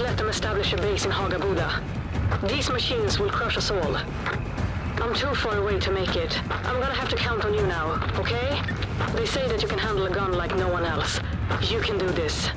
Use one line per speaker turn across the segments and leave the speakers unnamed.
Let them establish a base in Hagabuda. These machines will crush us all. I'm too far away to make it. I'm gonna have to count on you now, okay? They say that you can handle a gun like no one else. You can do this.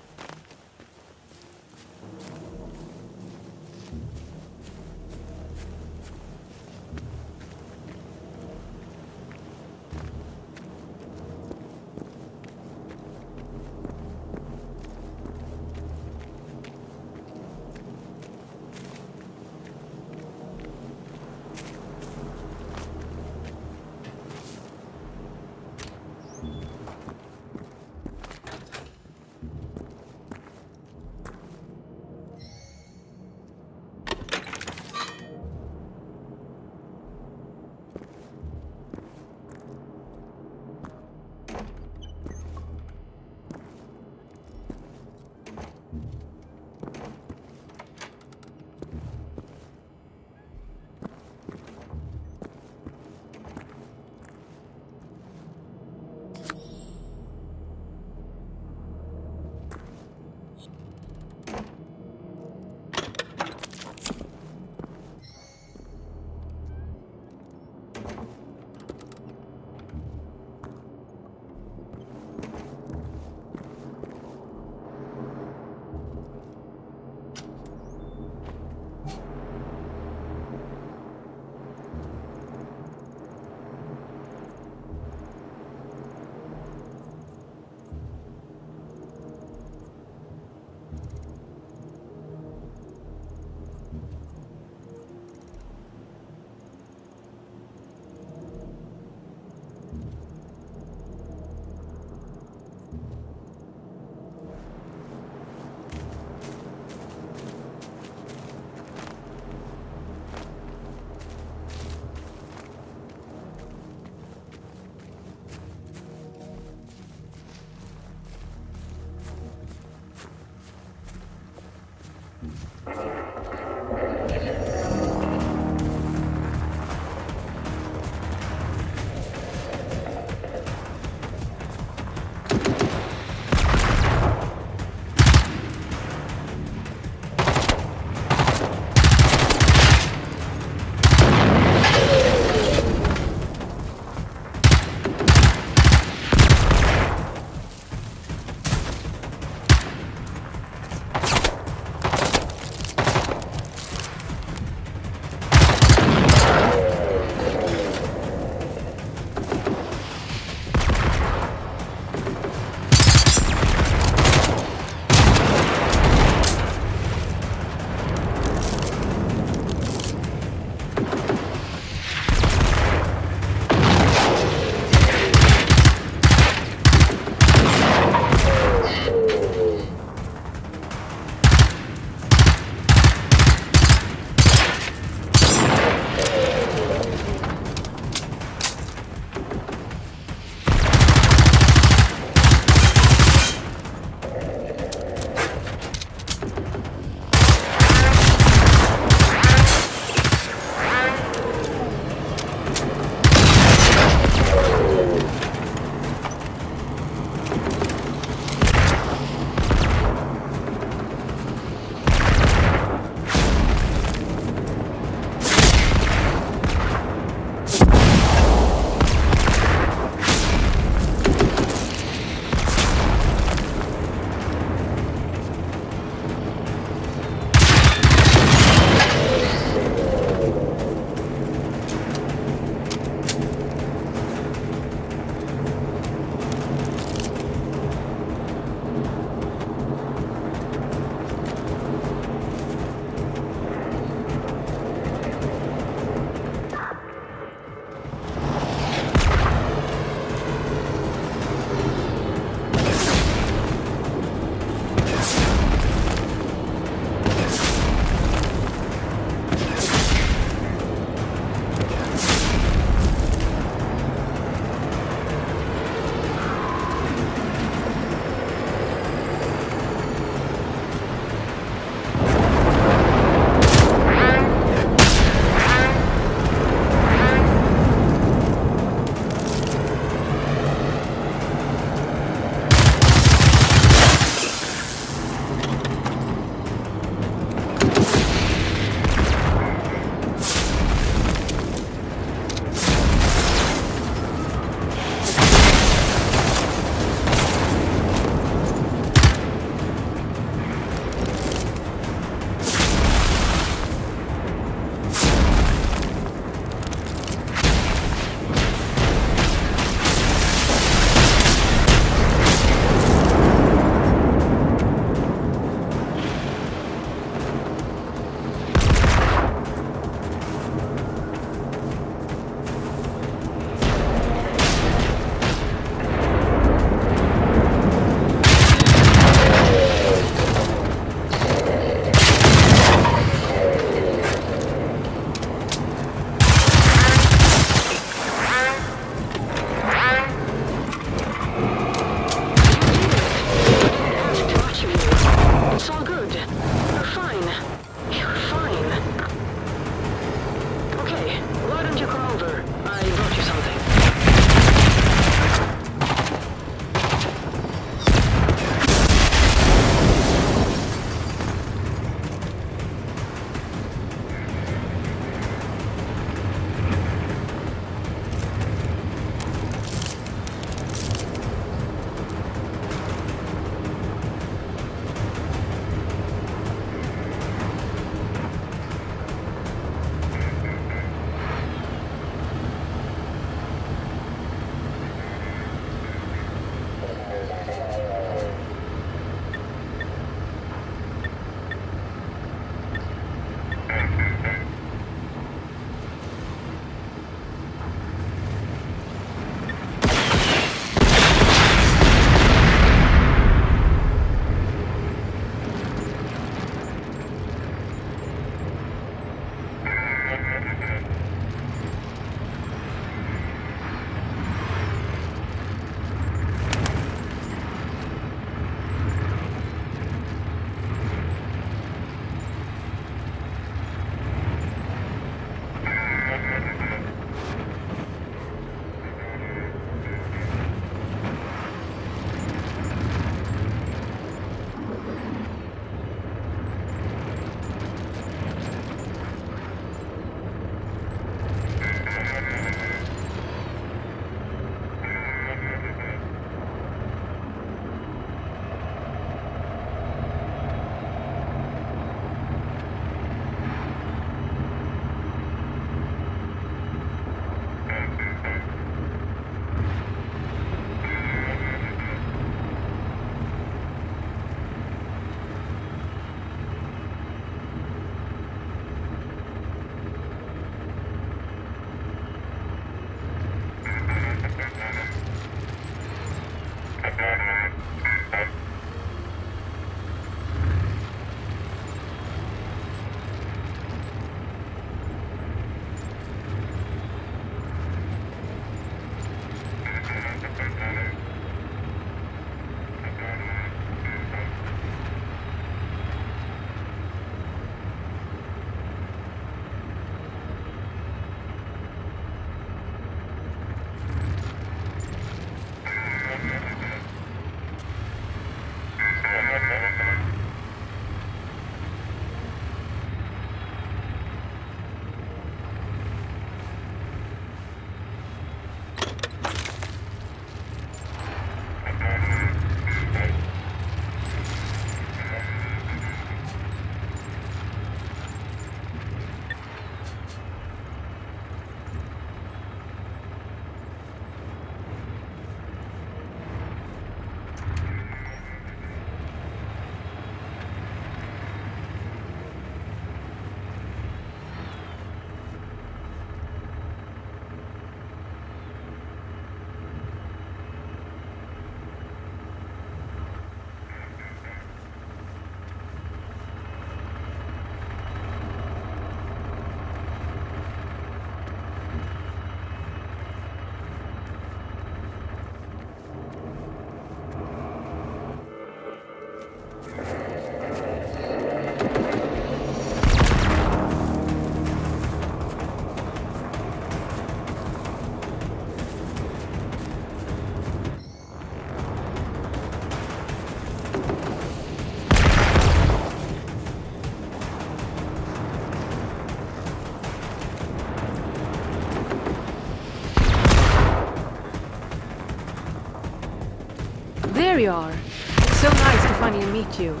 Finally meet you.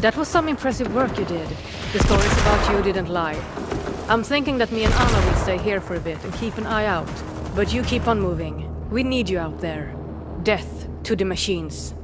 That was some impressive work you did. The stories about you didn't lie. I'm thinking that me and Anna will stay here for a bit and keep an eye out. But you keep on moving. We need you out there. Death to the machines.